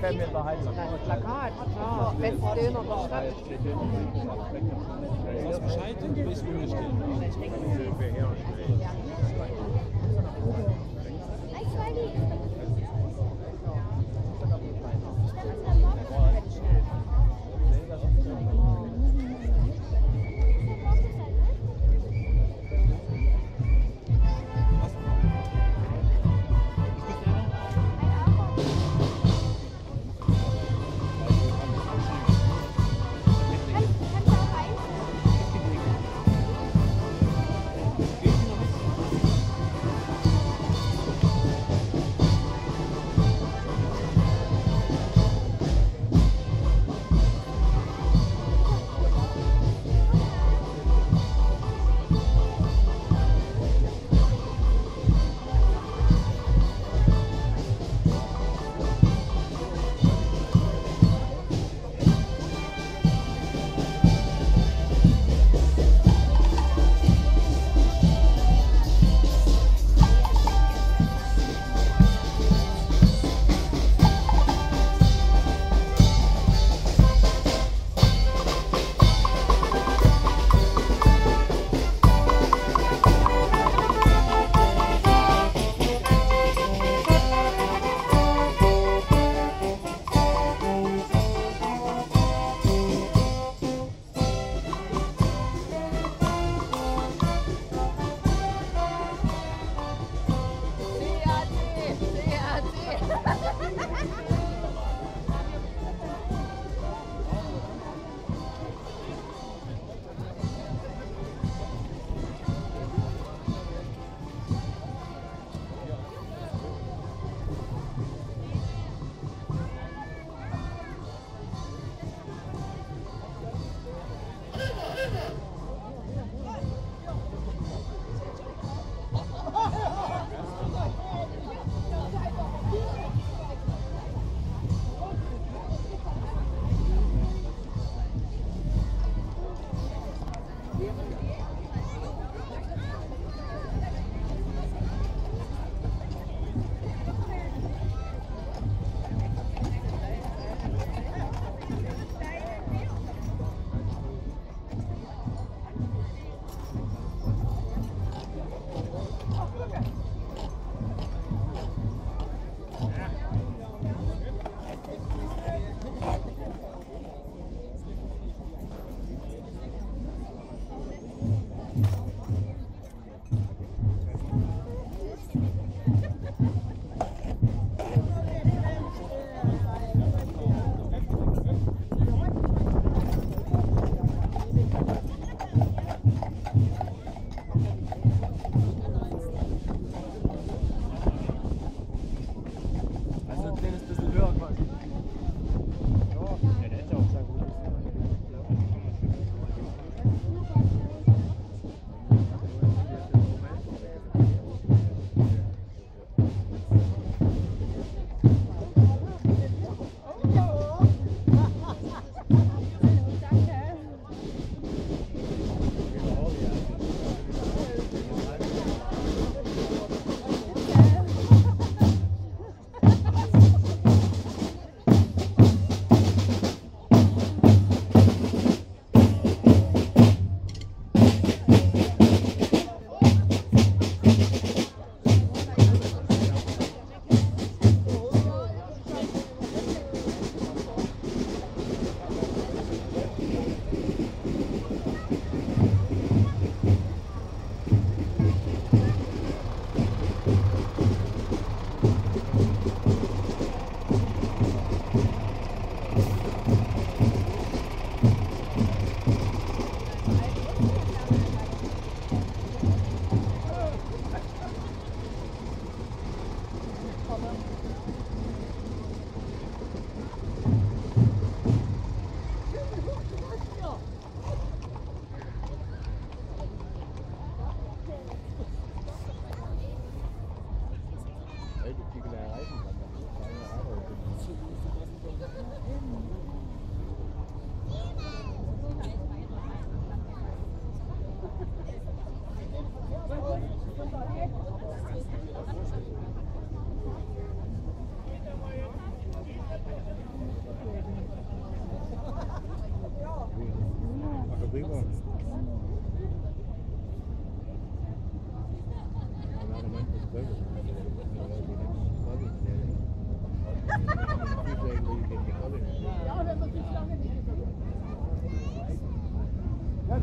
daheim. Plakat, klar. Beste Döner der Stadt. Was Bescheid, du weißt,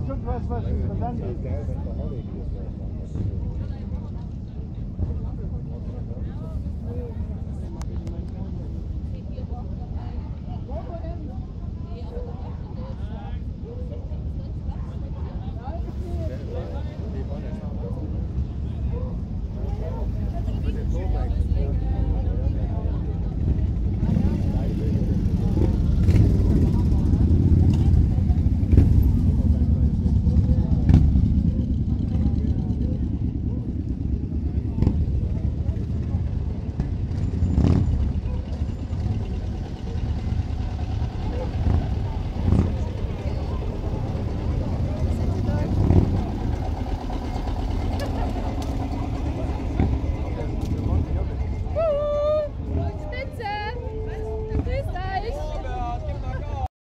Csak vesz, vesz, vesz, vesz, vesz, vesz, vesz, vesz, vesz, vesz,